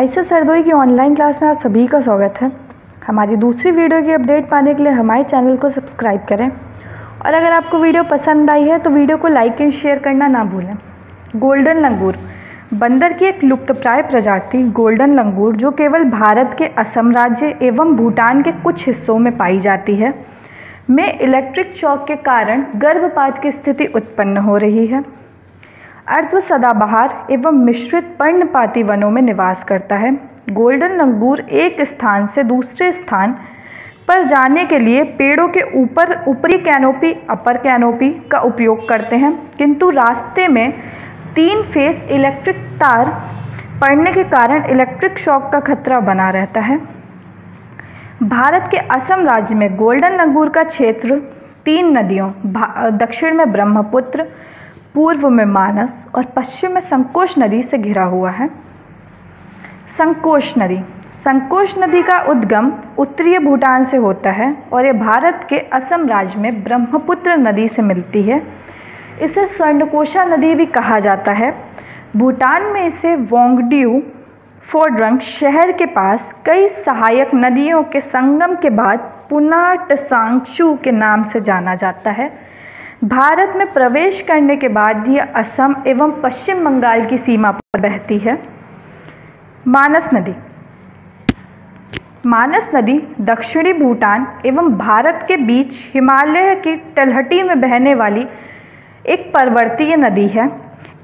आयशा सरदोई की online class में आप सभी का स्वागत है। हमारी दूसरी वीडियो की अपडेट पाने के लिए हमारे चैनल को सब्सक्राइब करें। और अगर आपको वीडियो पसंद आई है तो वीडियो को लाइक एंड शेयर करना ना भूलें। गोल्डन लंगूर बंदर की एक लुप्तप्राय प्रजाति गोल्डन लंगूर जो केवल भारत के असम राज्य एवं भूटान के कुछ हिस्सों में पाई जाती है। में इलेक्ट्रिक शॉक के कारण गर्भपात की स्थिति उत्पन्न हो रही है। अर्ध सदाबहार एवं मिश्रित पर्णपाती वनों में निवास करता है। गोल्डन लंगूर एक स्थान से दूसरे स्थान पर जाने के लिए पेड़ों के ऊपर ऊपरी कैनोपी, अपर कैनोपी का उपयोग करते हैं। किंतु रास्ते में तीन फेस इलेक्ट्रिक तार पड़ने के कारण इलेक्ट्रिक शॉक का खतरा बना रहता है। भारत के असम राज्य में गोल्डन लंगूर का क्षेत्र तीन नदियों दक्षिण में ब्रह्मपुत्र पूर्व में मानस और पश्चिम में संकोश नदी से घिरा हुआ है। संकोश नदी। संकोश नदी का उद्गम उत्तरीय भूटान से होता है और ये भारत के असम राज्य में ब्रह्मपुत्र नदी से मिलती है। इसे स्वर्णकोशा नदी भी कहा जाता है। भूटान में इसे वोंगड्यू फोड्रंग शहर के पास कई सहायक नदियों के संगम के बाद पुना टसांगचू के नाम से जाना जाता है। भारत में प्रवेश करने के बाद यह असम एवं पश्चिम बंगाल की सीमा पर बहती है। मानस नदी। मानस नदी दक्षिणी भूटान एवं भारत के बीच हिमालय की तलहटी में बहने वाली एक पर्वतीय नदी है।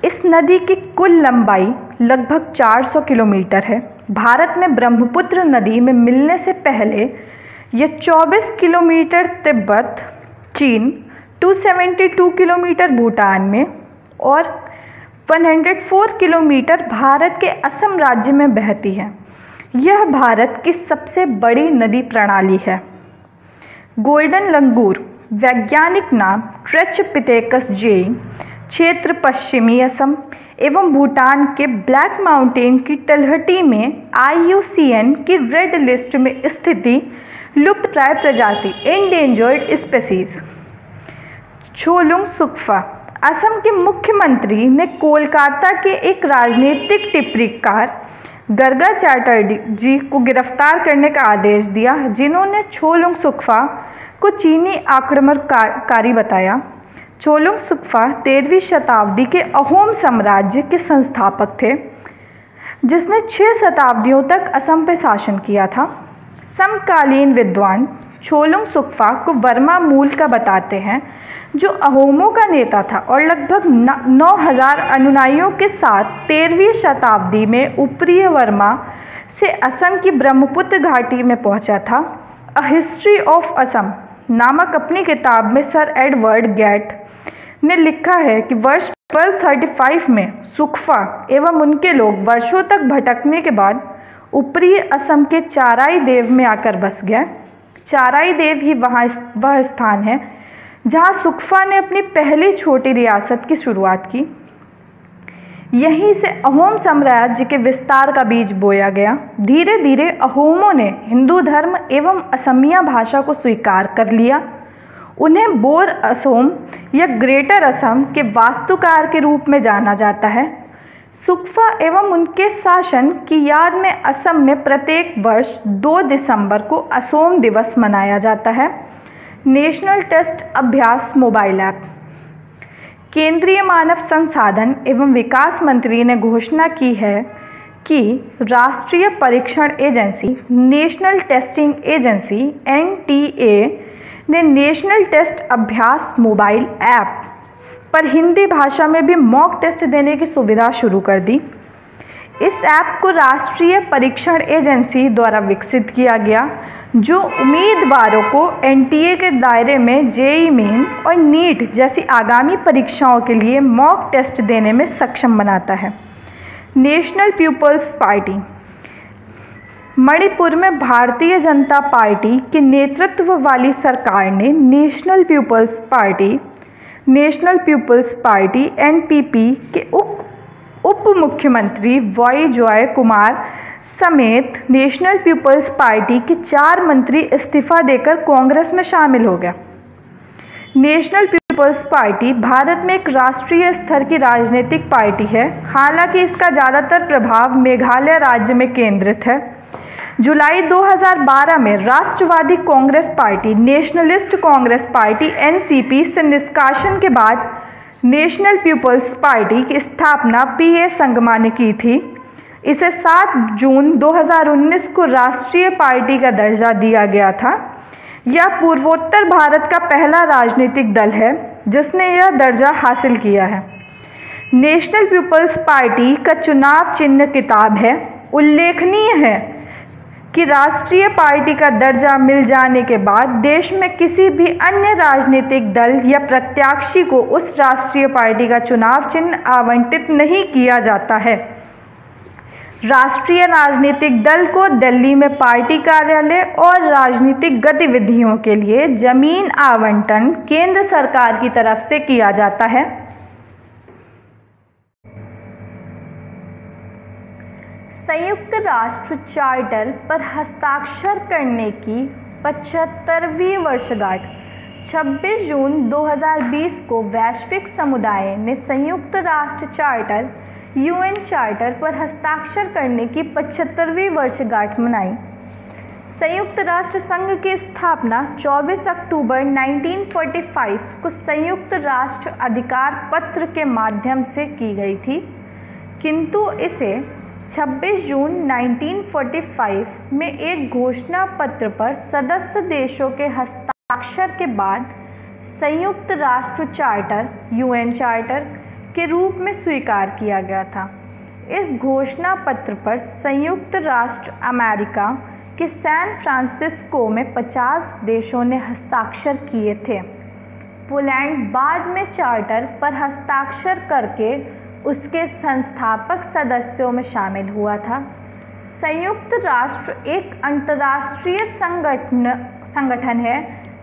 इस नदी की कुल लंबाई लगभग 400 किलोमीटर है। भारत में ब्रह्मपुत्र नदी में मिलने से पहले यह 24 किलोमीटर तिब्बत, चीन 272 किलोमीटर भूटान में और 104 किलोमीटर भारत के असम राज्य में बहती है। यह भारत की सबसे बड़ी नदी प्रणाली है। गोल्डन लंगूर, वैज्ञानिक नाम ट्रेच पितेकस जे, क्षेत्र पश्चिमी असम एवं भूटान के ब्लैक माउंटेन की तलहटी में आईयूसीएन की रेड लिस्ट में स्थिति लुप्त प्राय प्रजाति एंडेंजर्ड स्पेसीज़ छोलुंग सुकफा। असम के मुख्यमंत्री ने कोलकाता के एक राजनीतिक टिप्पणीकार गरगा चैटर्जी को गिरफ़्तार करने का आदेश दिया, जिन्होंने छोलुंग सुकफा को चीनी आक्रमणकारी बताया। छोलुंग सुकफा तेरहवीं शताब्दी के अहोम साम्राज्य के संस्थापक थे, जिसने छः शताब्दियों तक असम पर शासन किया था। समकालीन विद्वान छोलुंग सुकफा को वर्मा मूल का बताते हैं, जो अहोमों का नेता था और लगभग नौ हज़ार अनुयायियों के साथ तेरहवीं शताब्दी में ऊपरी वर्मा से असम की ब्रह्मपुत्र घाटी में पहुँचा था। अ हिस्ट्री ऑफ़ असम नामक अपनी किताब में सर एडवर्ड गैट ने लिखा है कि वर्ष 1235 में सुखफा एवं उनके लोग वर्षों तक भटकने के बाद ऊपरी असम के चाराई देव में आकर बस गए। चाराई देव ही वहाँ वह स्थान है, जहाँ सुखफा ने अपनी पहली छोटी रियासत की शुरुआत की। यहीं से अहोम साम्राज्य के विस्तार का बीज बोया गया। धीरे धीरे अहोमों ने हिंदू धर्म एवं असमिया भाषा को स्वीकार कर लिया। उन्हें बोर असोम या ग्रेटर असम के वास्तुकार के रूप में जाना जाता है। सुकफा एवं उनके शासन की याद में असम में प्रत्येक वर्ष 2 दिसंबर को असोम दिवस मनाया जाता है। नेशनल टेस्ट अभ्यास मोबाइल ऐप। केंद्रीय मानव संसाधन एवं विकास मंत्री ने घोषणा की है कि राष्ट्रीय परीक्षण agency, national testing agency, NTA, ने नेशनल टेस्ट अभ्यास मोबाइल ऐप पर हिंदी भाषा में भी मॉक टेस्ट देने की सुविधा शुरू कर दी। इस ऐप को राष्ट्रीय परीक्षण एजेंसी द्वारा विकसित किया गया, जो उम्मीदवारों को एनटीए के दायरे में जेई मेन और नीट जैसी आगामी परीक्षाओं के लिए मॉक टेस्ट देने में सक्षम बनाता है। नेशनल पीपल्स पार्टी मणिपुर में भारतीय जनता पार्टी के नेतृत्व वाली सरकार ने national people's party national people's party NPP के उप उप मुख्यमंत्री वाई जॉय कुमार समेत नेशनल पीपल्स पार्टी के चार मंत्री इस्तीफा देकर कांग्रेस में शामिल हो गया नेशनल पीपल्स पार्टी भारत में एक राष्ट्रीय स्तर की राजनीतिक पार्टी है। हालाँकि इसका ज़्यादातर प्रभाव मेघालय राज्य में केंद्रित है। जुलाई 2012 में राष्ट्रवादी Congress party, nationalist Congress party, NCP से निष्कासन के बाद नेशनल पीपल्स पार्टी की स्थापना पी ए संगमा ने की थी। इसे 7 जून 2019 को राष्ट्रीय पार्टी का दर्जा दिया गया था। यह पूर्वोत्तर भारत का पहला राजनीतिक दल है, जिसने यह दर्जा हासिल किया है। नेशनल पीपल्स पार्टी का चुनाव चिन्ह किताब है, उल्लेखनीय है कि राष्ट्रीय पार्टी का दर्जा मिल जाने के बाद देश में किसी भी अन्य राजनीतिक दल या प्रत्याशी को उस राष्ट्रीय पार्टी का चुनाव चिन्ह आवंटित नहीं किया जाता है। राष्ट्रीय राजनीतिक दल को दिल्ली में पार्टी कार्यालय और राजनीतिक गतिविधियों के लिए ज़मीन आवंटन केंद्र सरकार की तरफ़ से किया जाता है। संयुक्त राष्ट्र चार्टर पर हस्ताक्षर करने की पचहत्तरवीं वर्षगांठ 26 जून 2020 को वैश्विक समुदाय ने संयुक्त राष्ट्र चार्टर, यूएन चार्टर पर हस्ताक्षर करने की पचहत्तरवीं वर्षगांठ मनाई। संयुक्त राष्ट्र संघ की स्थापना 24 अक्टूबर 1945 को संयुक्त राष्ट्र अधिकार पत्र के माध्यम से की गई थी, किंतु इसे 26 जून 1945 में एक घोषणा पत्र पर सदस्य देशों के हस्ताक्षर के बाद संयुक्त राष्ट्र चार्टर, यूएन चार्टर के रूप में स्वीकार किया गया था। इस घोषणा पत्र पर संयुक्त राष्ट्र अमेरिका के सैन फ्रांसिस्को में 50 देशों ने हस्ताक्षर किए थे। पोलैंड बाद में चार्टर पर हस्ताक्षर करके उसके संस्थापक सदस्यों में शामिल हुआ था। संयुक्त राष्ट्र एक अंतर्राष्ट्रीय संगठन संगठन है।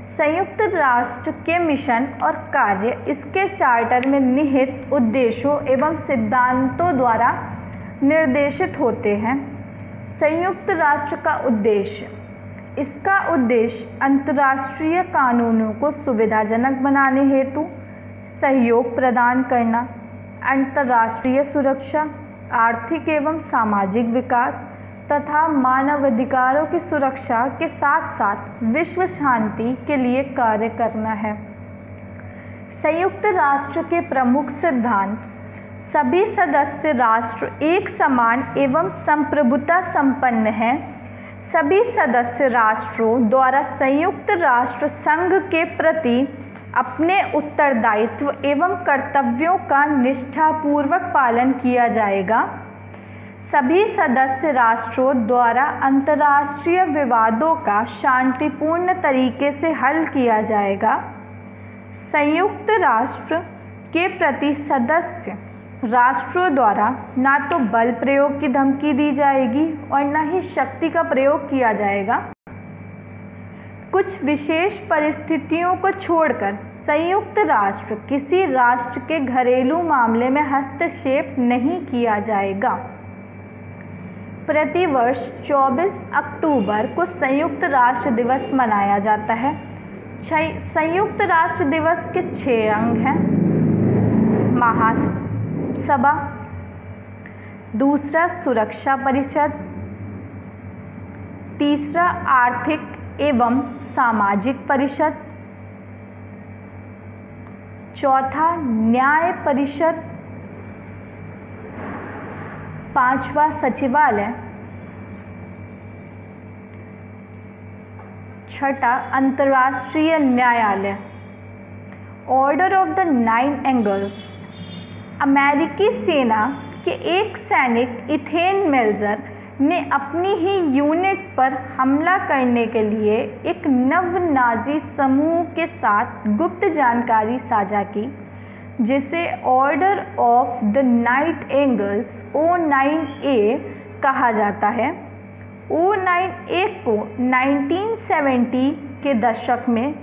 संयुक्त राष्ट्र के मिशन और कार्य इसके चार्टर में निहित उद्देश्यों एवं सिद्धांतों द्वारा निर्देशित होते हैं। संयुक्त राष्ट्र का उद्देश्य, इसका उद्देश्य अंतर्राष्ट्रीय कानूनों को सुविधाजनक बनाने हेतु सहयोग प्रदान करना। अंतर्राष्ट्रीय सुरक्षा, आर्थिक एवं सामाजिक विकास तथा मानवाधिकारों की सुरक्षा के साथ साथ विश्व शांति के लिए कार्य करना है। संयुक्त राष्ट्र के प्रमुख सिद्धांत, सभी सदस्य राष्ट्र एक समान एवं संप्रभुता संपन्न हैं। सभी सदस्य राष्ट्रों द्वारा संयुक्त राष्ट्र संघ के प्रति अपने उत्तरदायित्व एवं कर्तव्यों का निष्ठापूर्वक पालन किया जाएगा। सभी सदस्य राष्ट्रों द्वारा अंतर्राष्ट्रीय विवादों का शांतिपूर्ण तरीके से हल किया जाएगा। संयुक्त राष्ट्र के प्रति सदस्य राष्ट्रों द्वारा ना तो बल प्रयोग की धमकी दी जाएगी और न ही शक्ति का प्रयोग किया जाएगा। कुछ विशेष परिस्थितियों को छोड़कर संयुक्त राष्ट्र किसी राष्ट्र के घरेलू मामले में हस्तक्षेप नहीं किया जाएगा। प्रतिवर्ष 24 अक्टूबर को संयुक्त राष्ट्र दिवस मनाया जाता है। संयुक्त राष्ट्र दिवस के छह अंग हैं। महासभा, दूसरा सुरक्षा परिषद, तीसरा आर्थिक एवं सामाजिक परिषद। चौथा न्याय परिषद। पांचवा सचिवालय। छठा अंतर्राष्ट्रीय न्यायालय। Order of the nine angles अमेरिकी सेना के एक सैनिक इथेन मेल्जर ने अपनी ही यूनिट पर हमला करने के लिए एक नव नाजी समूह के साथ गुप्त जानकारी साझा की, जिसे order of the knight angles O nine A कहा जाता है। ओ नाइन ए को 1970 के दशक में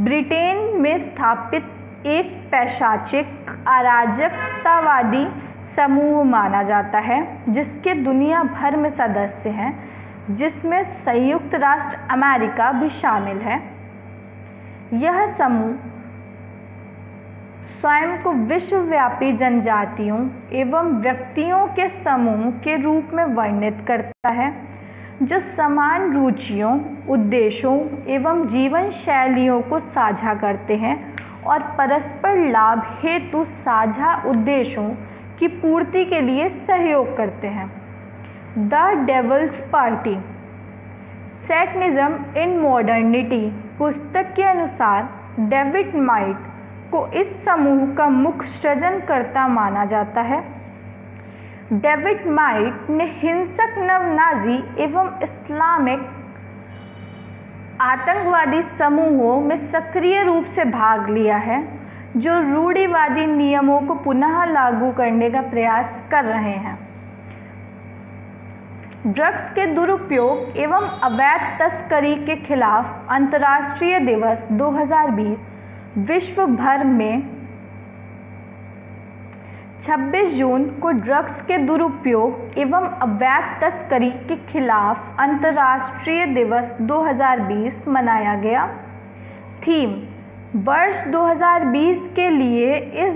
ब्रिटेन में स्थापित एक पैशाचिक अराजकतावादी समूह माना जाता है, जिसके दुनिया भर में सदस्य हैं, जिसमें संयुक्त राष्ट्र अमेरिका भी शामिल है। यह समूह स्वयं को विश्वव्यापी जनजातियों एवं व्यक्तियों के समूह के रूप में वर्णित करता है, जो समान रुचियों, उद्देश्यों एवं जीवन शैलियों को साझा करते हैं और परस्पर लाभ हेतु साझा उद्देश्यों की पूर्ति के लिए सहयोग करते हैं। The devil's party satanism in modernity पुस्तक के अनुसार डेविड माइट को इस समूह का मुख्य सृजनकर्ता माना जाता है। डेविड माइट ने हिंसक, नवनाजी एवं इस्लामिक आतंकवादी समूहों में सक्रिय रूप से भाग लिया है। जो रूढ़िवादी नियमों को पुनः लागू करने का प्रयास कर रहे हैं। ड्रग्स के दुरुपयोग एवं अवैध तस्करी के खिलाफ अंतर्राष्ट्रीय दिवस 2020 विश्व भर में 26 जून को ड्रग्स के दुरुपयोग एवं अवैध तस्करी के खिलाफ अंतर्राष्ट्रीय दिवस 2020 मनाया गया। थीम वर्ष 2020 के लिए इस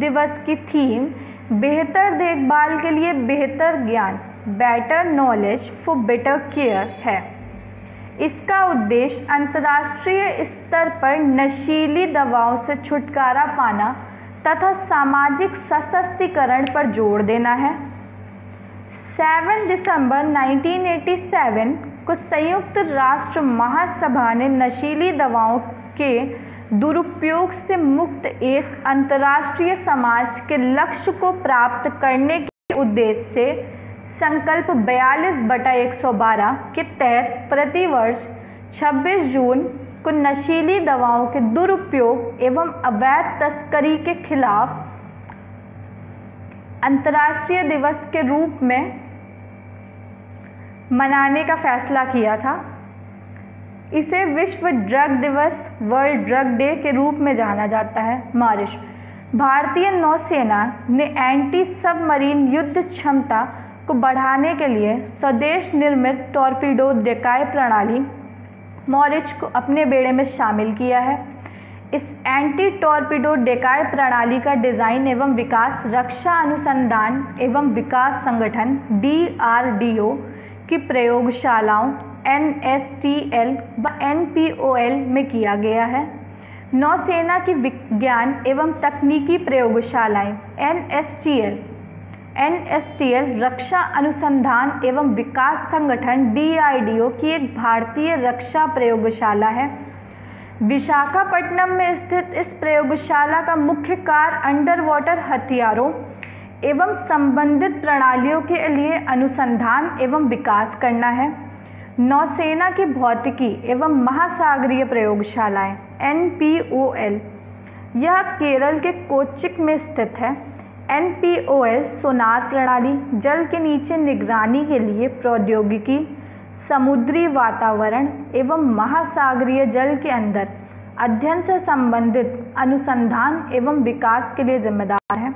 दिवस की थीम, बेहतर देखभाल के लिए बेहतर ज्ञान better knowledge for better care है। इसका उद्देश्य अंतर्राष्ट्रीय स्तर पर नशीली दवाओं से छुटकारा पाना तथा सामाजिक सशक्तिकरण पर ज़ोर देना है। 7 दिसंबर 1987 को संयुक्त राष्ट्र महासभा ने नशीली दवाओं के दुरुपयोग से मुक्त एक अंतर्राष्ट्रीय समाज के लक्ष्य को प्राप्त करने के उद्देश्य से संकल्प 42 बटा 112 के तहत प्रतिवर्ष 26 जून को नशीली दवाओं के दुरुपयोग एवं अवैध तस्करी के खिलाफ अंतर्राष्ट्रीय दिवस के रूप में मनाने का फैसला किया था। इसे विश्व ड्रग दिवस, वर्ल्ड ड्रग डे के रूप में जाना जाता है, मारिश। भारतीय नौसेना ने एंटी सबमरीन युद्ध क्षमता को बढ़ाने के लिए स्वदेश निर्मित टॉर्पीडो डेकाय प्रणाली मॉरिच को अपने बेड़े में शामिल किया है। इस एंटी टॉर्पीडो डेकाय प्रणाली का डिज़ाइन एवं विकास रक्षा अनुसंधान एवं विकास संगठन, डीआरडीओ, की प्रयोगशालाओं एन एस टी एल व एन पी ओ एल में किया गया है। नौसेना की विज्ञान एवं तकनीकी प्रयोगशालाएँ N S T L N S T L रक्षा अनुसंधान एवं विकास संगठन डी आई डी ओ की एक भारतीय रक्षा प्रयोगशाला है। विशाखापट्टनम में स्थित इस प्रयोगशाला का मुख्य कार्य अंडर वाटर हथियारों एवं संबंधित प्रणालियों के लिए अनुसंधान एवं विकास करना है। नौसेना की भौतिकी एवं महासागरीय प्रयोगशालाएँ एन यह केरल के कोचिक में स्थित है। एनपीओएल सोनार प्रणाली, जल के नीचे निगरानी के लिए प्रौद्योगिकी, समुद्री वातावरण एवं महासागरीय जल के अंदर अध्ययन से संबंधित अनुसंधान एवं विकास के लिए जिम्मेदार है।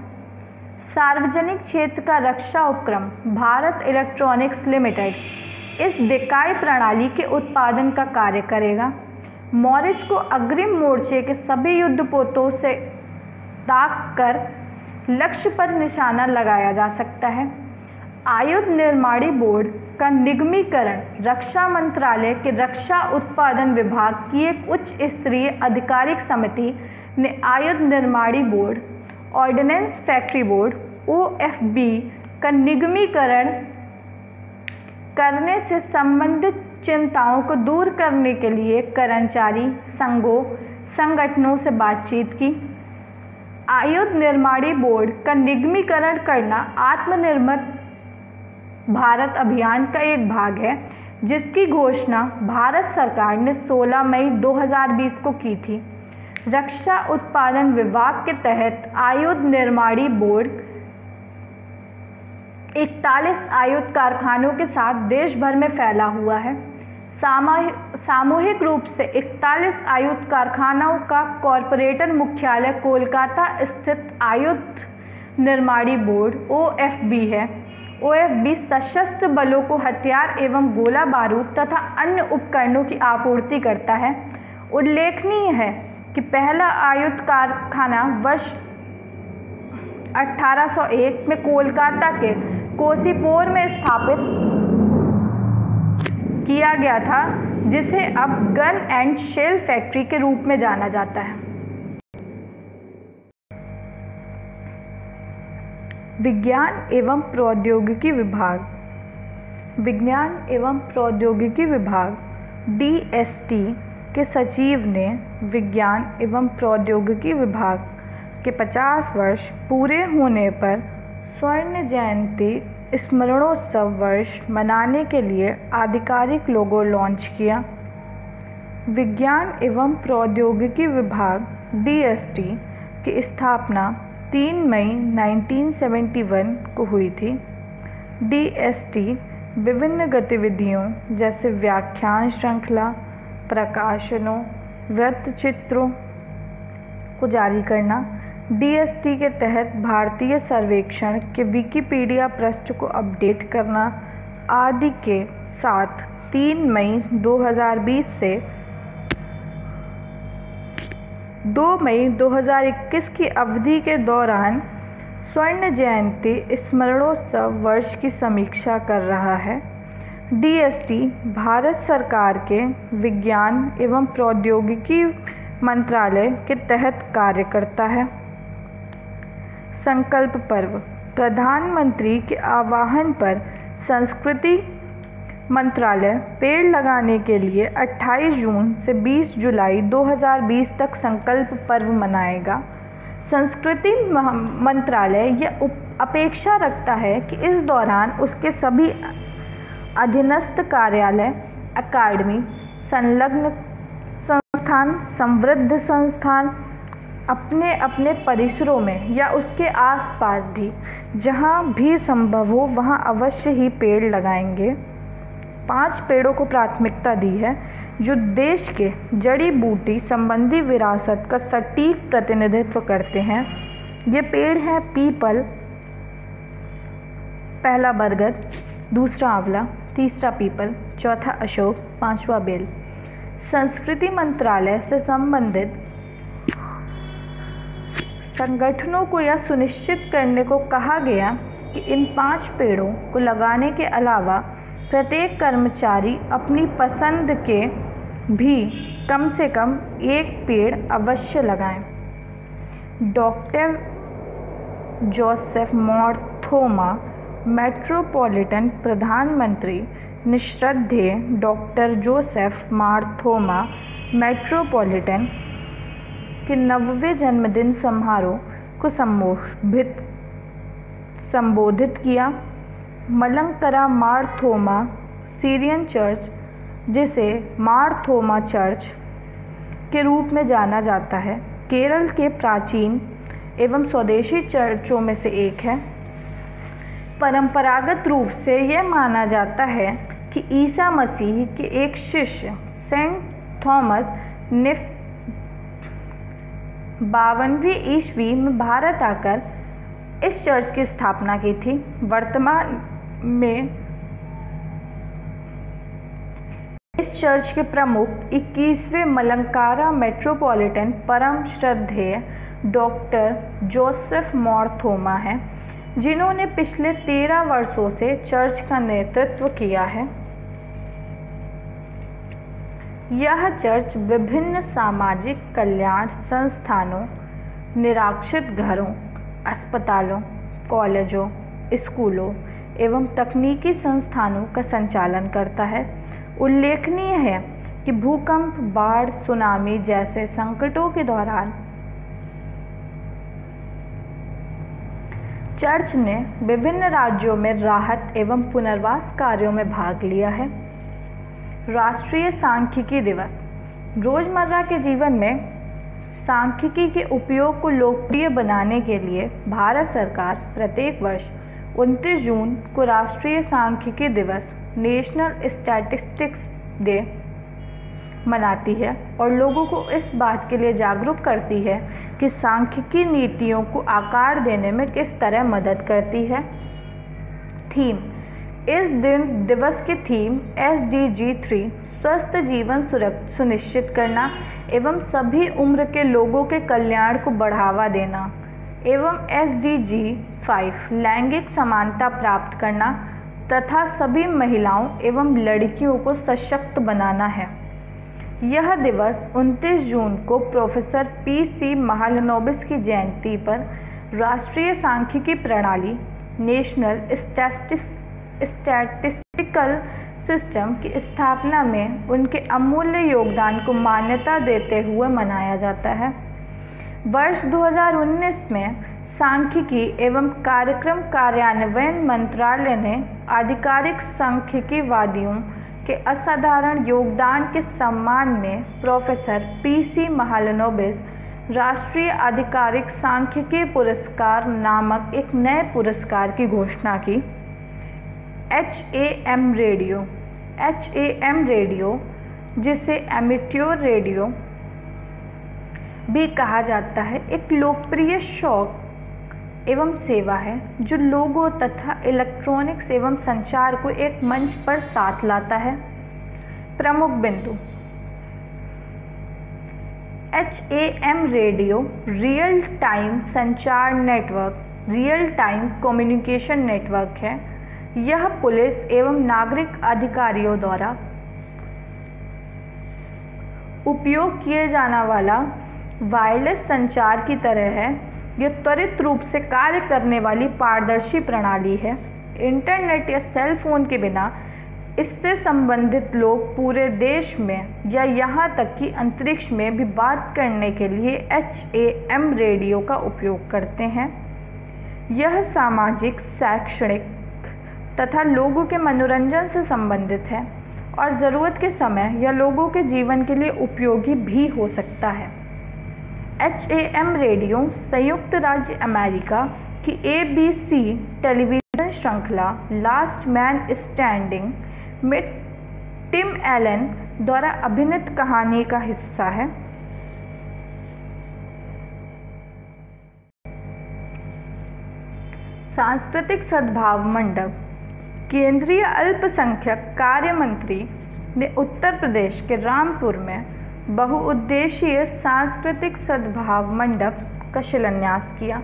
सार्वजनिक क्षेत्र का रक्षा उपक्रम, भारत इलेक्ट्रॉनिक्स लिमिटेड। इस दिकाय प्रणाली के उत्पादन का कार्य करेगा। मॉरिच को अग्रिम मोर्चे के सभी युद्धपोतों से ताक कर लक्ष्य पर निशाना लगाया जा सकता है। आयुध निर्माणी बोर्ड का निगमीकरण रक्षा मंत्रालय के रक्षा उत्पादन विभाग की एक उच्च स्तरीय आधिकारिक समिति ने आयुध निर्माणी board, ordnance factory board OFB का निगमीकरण करने से संबंधित चिंताओं को दूर करने के लिए कर्मचारी संघों, संगठनों से बातचीत की। आयुध निर्माणी बोर्ड का निगमीकरण करना आत्मनिर्भर भारत अभियान का एक भाग है, जिसकी घोषणा भारत सरकार ने 16 मई 2020 को की थी। रक्षा उत्पादन विभाग के तहत आयुध निर्माणी बोर्ड इकतालीस आयुध कारखानों के साथ देश भर में फैला हुआ है। सामूहिक रूप से 41 आयुध कारखानाओं का कॉरपोरेटर मुख्यालय कोलकाता स्थित आयुध निर्माणी बोर्ड ओएफबी है। ओएफबी सशस्त्र बलों को हथियार एवं गोला बारूद तथा अन्य उपकरणों की आपूर्ति करता है। उल्लेखनीय है कि पहला आयुध कारखाना वर्ष 1801 में कोलकाता के कोसीपोर में स्थापित किया गया था, जिसे अब गन एंड शेल फैक्ट्री के रूप में जाना जाता है। विज्ञान एवं प्रौद्योगिकी विभाग। विज्ञान एवं प्रौद्योगिकी विभाग, डीएसटी, के सचिव ने विज्ञान एवं प्रौद्योगिकी विभाग के 50 वर्ष पूरे होने पर स्वर्ण जयंती स्मरणोत्सव वर्ष मनाने के लिए आधिकारिक लोगो लॉन्च किया। विज्ञान एवं प्रौद्योगिकी विभाग डीएसटी की स्थापना 3 मई 1971 को हुई थी। डीएसटी विभिन्न गतिविधियों जैसे व्याख्यान श्रृंखला, प्रकाशनों वृत्त चित्रों को जारी करना डीएसटी के तहत भारतीय सर्वेक्षण के विकिपीडिया पृष्ठ को अपडेट करना आदि के साथ 3 मई 2020 से 2 मई 2021 की अवधि के दौरान स्वर्ण जयंती स्मरणोत्सव वर्ष की समीक्षा कर रहा है। डीएसटी भारत सरकार के विज्ञान एवं प्रौद्योगिकी मंत्रालय के तहत कार्य करता है। संकल्प पर्व। प्रधानमंत्री के आह्वान पर संस्कृति मंत्रालय पेड़ लगाने के लिए 28 जून से 20 जुलाई 2020 तक संकल्प पर्व मनाएगा। संस्कृति मंत्रालय यह अपेक्षा रखता है कि इस दौरान उसके सभी अधीनस्थ कार्यालय, अकादमी, संलग्न संस्थान, समृद्ध संस्थान अपने अपने परिसरों में या उसके आसपास भी, जहाँ भी संभव हो, वहाँ अवश्य ही पेड़ लगाएँगे। पाँच पेड़ों को प्राथमिकता दी है। जो देश के जड़ी बूटी संबंधी विरासत का सटीक प्रतिनिधित्व करते हैं। ये पेड़ हैं पीपल, पहला बरगद, दूसरा आंवला, तीसरा पीपल, चौथा अशोक, पांचवा बेल। संस्कृति मंत्रालय से संबंधित संगठनों को यह सुनिश्चित करने को कहा गया कि इन पाँच पेड़ों को लगाने के अलावा प्रत्येक कर्मचारी अपनी पसंद के भी कम से कम एक पेड़ अवश्य लगाएँ। डॉक्टर जोसेफ मॉर्थोमा, मेट्रोपॉलिटन प्रधानमंत्री निश्रद्धेय डॉक्टर जोसेफ मार्थोमा, मेट्रोपॉलिटन के नब्बे जन्मदिन समारोह को संबोधित संबोधित किया। मलंकरा मारथोमा सीरियन चर्च, जिसे मारथोमा चर्च के रूप में जाना जाता है, केरल के प्राचीन एवं स्वदेशी चर्चों में से एक है। परंपरागत रूप से यह माना जाता है कि ईसा मसीह के एक शिष्य, सेंट थॉमस ने बावनवीं ईस्वी में भारत आकर इस चर्च की स्थापना की थी। वर्तमान में इस चर्च के प्रमुख 21वें मलंकारा मेट्रोपॉलिटन परम श्रद्धेय डॉक्टर जोसेफ मॉर्थोमा हैं, जिन्होंने पिछले तेरह वर्षों से चर्च का नेतृत्व किया है। यह चर्च विभिन्न सामाजिक कल्याण संस्थानों, निराक्षित घरों, अस्पतालों, कॉलेजों, स्कूलों एवं तकनीकी संस्थानों का संचालन करता है। उल्लेखनीय है कि भूकंप, बाढ़, सुनामी जैसे संकटों के दौरान चर्च ने विभिन्न राज्यों में राहत एवं पुनर्वास कार्यों में भाग लिया है। राष्ट्रीय सांख्यिकी दिवस। रोज़मर्रा के जीवन में सांख्यिकी के उपयोग को लोकप्रिय बनाने के लिए भारत सरकार प्रत्येक वर्ष 29 जून को राष्ट्रीय सांख्यिकी दिवस, नेशनल स्टैटिस्टिक्स डे, मनाती है और लोगों को इस बात के लिए जागरूक करती है कि सांख्यिकी नीतियों को आकार देने में किस तरह मदद करती है। थीम इस दिन दिवस की theme S D G three स्वस्थ जीवन सुनिश्चित करना एवं सभी उम्र के लोगों के कल्याण को बढ़ावा देना। एवं एस डी जी फाइव लैंगिक समानता प्राप्त करना तथा सभी महिलाओं एवं लड़कियों को सशक्त बनाना है। यह दिवस 29 जून को प्रोफेसर पी सी महालनोबिस की जयंती पर राष्ट्रीय सांख्यिकी प्रणाली, नेशनल स्टैटिस्टिकल सिस्टम की स्थापना में उनके अमूल्य योगदान को मान्यता देते हुए मनाया जाता है। वर्ष 2019 में सांख्यिकी एवं कार्यक्रम कार्यान्वयन मंत्रालय ने आधिकारिक सांख्यिकी वादियों के असाधारण योगदान के सम्मान में प्रोफेसर पी सी महालनोबिस राष्ट्रीय आधिकारिक सांख्यिकी पुरस्कार नामक एक नए पुरस्कार की घोषणा की। H A M radio H A M radio जिसे एमिट्योर रेडियो भी कहा जाता है, एक लोकप्रिय शौक एवं सेवा है, जो लोगों तथा इलेक्ट्रॉनिक्स एवं संचार को एक मंच पर साथ लाता है। प्रमुख बिंदु। H A M radio real time संचार network real time communication network है। यह पुलिस एवं नागरिक अधिकारियों द्वारा उपयोग किए जाने वाला वायरलेस संचार की तरह है। यह त्वरित रूप से कार्य करने वाली पारदर्शी प्रणाली है। इंटरनेट या सेल फ़ोन के बिना इससे संबंधित लोग पूरे देश में या यहाँ तक कि अंतरिक्ष में भी बात करने के लिए एच ए एम रेडियो का उपयोग करते हैं। यह सामाजिक, शैक्षणिक तथा लोगों के मनोरंजन से संबंधित है और ज़रूरत के समय यह लोगों के जीवन के लिए उपयोगी भी हो सकता है। एच ए एम रेडियो संयुक्त राज्य अमेरिका की ए बी सी टेलीविज़न श्रृंखला लास्ट मैन स्टैंडिंग में टिम एलन द्वारा अभिनीत कहानी का हिस्सा है। सांस्कृतिक सद्भाव मंडप केंद्रीय अल्पसंख्यक कार्य मंत्री ने उत्तर प्रदेश के रामपुर में बहुउद्देशीय सांस्कृतिक सद्भाव मंडप का शिलान्यास किया।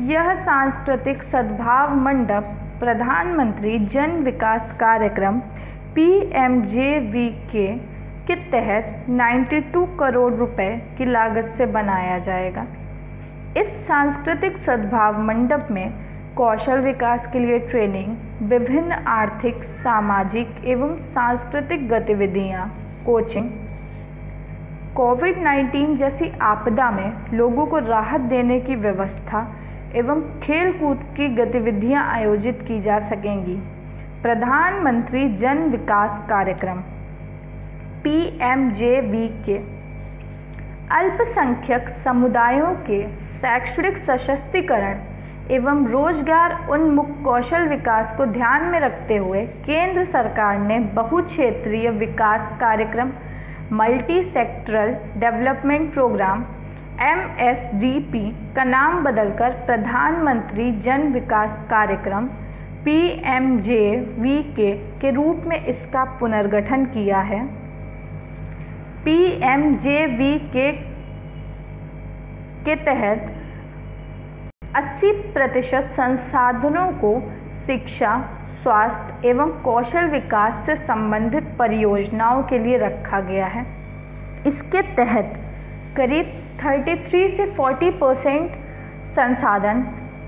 यह सांस्कृतिक सद्भाव मंडप प्रधानमंत्री जन विकास कार्यक्रम पी एम जे वी के के तहत 92 करोड़ रुपए की लागत से बनाया जाएगा। इस सांस्कृतिक सद्भाव मंडप में कौशल विकास के लिए ट्रेनिंग विभिन्न आर्थिक सामाजिक एवं सांस्कृतिक गतिविधियाँ, कोचिंग कोविड 19 जैसी आपदा में लोगों को राहत देने की व्यवस्था एवं खेल कूद की गतिविधियाँ आयोजित की जा सकेंगी। प्रधानमंत्री जन विकास कार्यक्रम पी एम जे वी के अल्पसंख्यक समुदायों के शैक्षणिक सशक्तिकरण एवं रोज़गार उन्मुख कौशल विकास को ध्यान में रखते हुए केंद्र सरकार ने बहुक्षेत्रीय विकास कार्यक्रम multi sectoral development programme MSDP का नाम बदलकर प्रधानमंत्री जन विकास कार्यक्रम पी एम जे वी के के रूप में इसका पुनर्गठन किया है। पी एम जे वी के के तहत 80 प्रतिशत संसाधनों को शिक्षा, स्वास्थ्य एवं कौशल विकास से संबंधित परियोजनाओं के लिए रखा गया है। इसके तहत करीब 33 से 40 परसेंट संसाधन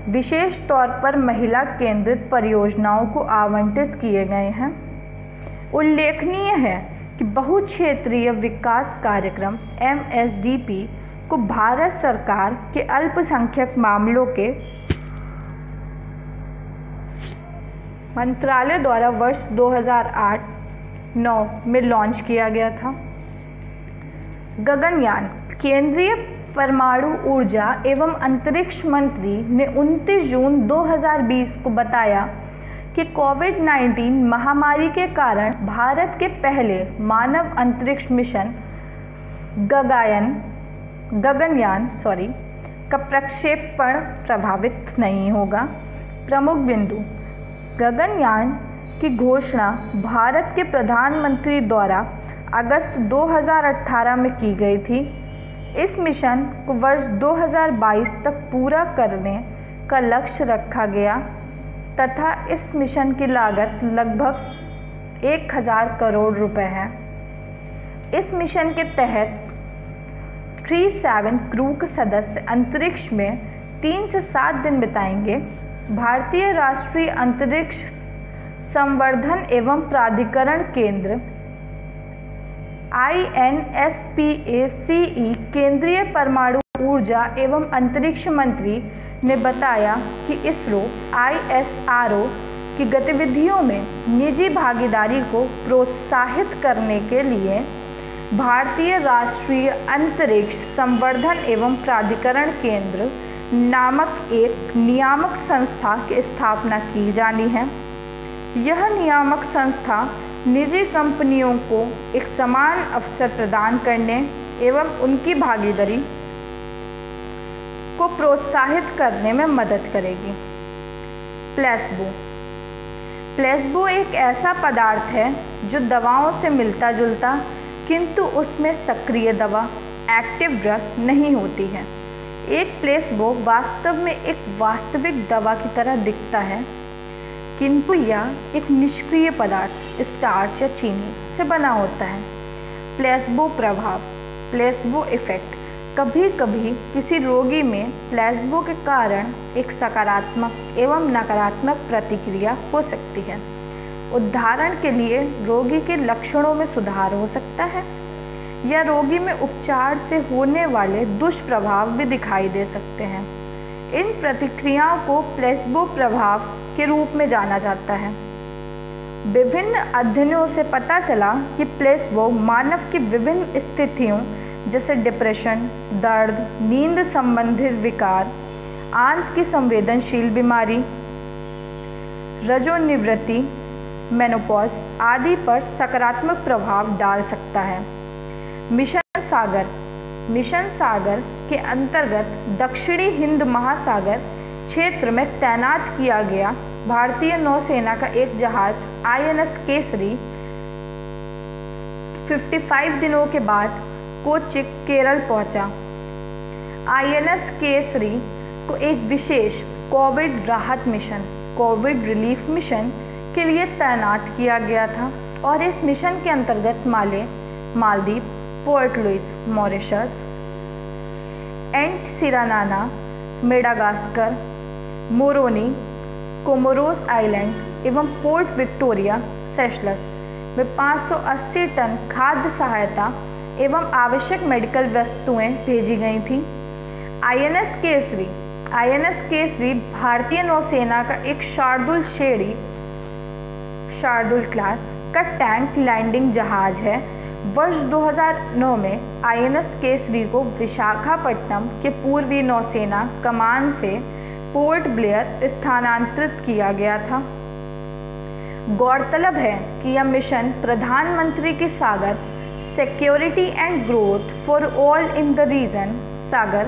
विशेष तौर पर महिला केंद्रित परियोजनाओं को आवंटित किए गए हैं। उल्लेखनीय है कि बहुक्षेत्रीय विकास कार्यक्रम एमएसडीपी को भारत सरकार के अल्पसंख्यक मामलों के मंत्रालय द्वारा वर्ष 2008-9 में लॉन्च किया गया था। गगनयान, केंद्रीय परमाणु ऊर्जा एवं अंतरिक्ष मंत्री ने 29 जून 2020 को बताया कि कोविड 19 महामारी के कारण भारत के पहले मानव अंतरिक्ष मिशन गगायन गगनयान सॉरी का प्रक्षेपण प्रभावित नहीं होगा। प्रमुख बिंदु, गगनयान की घोषणा भारत के प्रधानमंत्री द्वारा अगस्त 2018 में की गई थी। इस मिशन को वर्ष 2022 तक पूरा करने का लक्ष्य रखा गया तथा इस मिशन की लागत लगभग एक हज़ार करोड़ रुपए है। इस मिशन के तहत थ्री सेवन क्रू के सदस्य अंतरिक्ष में तीन से सात दिन बिताएँगे। भारतीय राष्ट्रीय अंतरिक्ष संवर्धन एवं प्राधिकरण केंद्र I N S P A C E केंद्रीय परमाणु ऊर्जा एवं अंतरिक्ष मंत्री ने बताया कि ISRO I S R O की गतिविधियों में निजी भागीदारी को प्रोत्साहित करने के लिए भारतीय राष्ट्रीय अंतरिक्ष संवर्धन एवं प्राधिकरण केंद्र नामक एक नियामक संस्था की स्थापना की जानी है। यह नियामक संस्था निजी कंपनियों को एक समान अवसर प्रदान करने एवं उनकी भागीदारी को प्रोत्साहित करने में मदद करेगी। प्लेसबो। प्लेसबो एक ऐसा पदार्थ है जो दवाओं से मिलता जुलता किंतु उसमें सक्रिय दवा एक्टिव ड्रग नहीं होती है। एक प्लेसबो वास्तव में एक वास्तविक दवा की तरह दिखता है। किंतु यह एक निष्क्रिय पदार्थ स्टार्च या चीनी से बना होता है। प्लेसबो प्रभाव प्लेसबो इफ़ेक्ट कभी कभी किसी रोगी में प्लेसबो के कारण एक सकारात्मक एवं नकारात्मक प्रतिक्रिया हो सकती है। उदाहरण के लिए रोगी के लक्षणों में सुधार हो सकता है, या रोगी में उपचार से होने वाले दुष्प्रभाव भी दिखाई दे सकते हैं। इन प्रतिक्रियाओं को प्लेसबो प्रभाव के रूप में जाना जाता है। विभिन्न अध्ययनों से पता चला कि प्लेसबो मानव की विभिन्न स्थितियों, जैसे डिप्रेशन, दर्द, नींद संबंधित विकार, आंत की संवेदनशील बीमारी, रजोनिवृत्ति मेनोपॉज आदि पर सकारात्मक प्रभाव डाल सकता है। मिशन सागर। मिशन सागर के अंतर्गत दक्षिणी हिंद महासागर क्षेत्र में तैनात किया गया भारतीय नौसेना का एक जहाज़ आईएनएस केसरी 55 दिनों के बाद कोचिक, केरल पहुँचा। आईएनएस केसरी को एक विशेष कोविड राहत मिशन, कोविड रिलीफ मिशन के लिए तैनात किया गया था और इस मिशन के अंतर्गत Male, Maldives, Port Louis, Mauritius, Antsiranana, Madagascar, Moroni, Comoros island एवं पोर्ट विक्टोरिया, सेशलस में 580 टन खाद्य सहायता एवं आवश्यक मेडिकल वस्तुएँ भेजी गई थी। आईएनएस केसरी आईएनएस केसरी भारतीय नौसेना का एक शार्दुल शेड़ी शार्दुल क्लास का टैंक लैंडिंग जहाज़ है। वर्ष 2009 में आईएनएस केसरी को विशाखापट्टनम के पूर्वी नौसेना कमान से पोर्ट ब्लेयर स्थानांतरित किया गया था। गौरतलब है कि यह मिशन प्रधानमंत्री की Sagar security and growth for all in the region SAGAR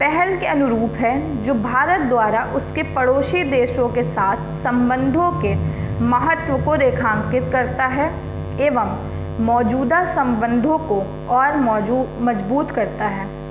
पहल के अनुरूप है, जो भारत द्वारा उसके पड़ोसी देशों के साथ संबंधों के महत्व को रेखांकित करता है एवं मौजूदा संबंधों को और मौजूद मज़बूत करता है।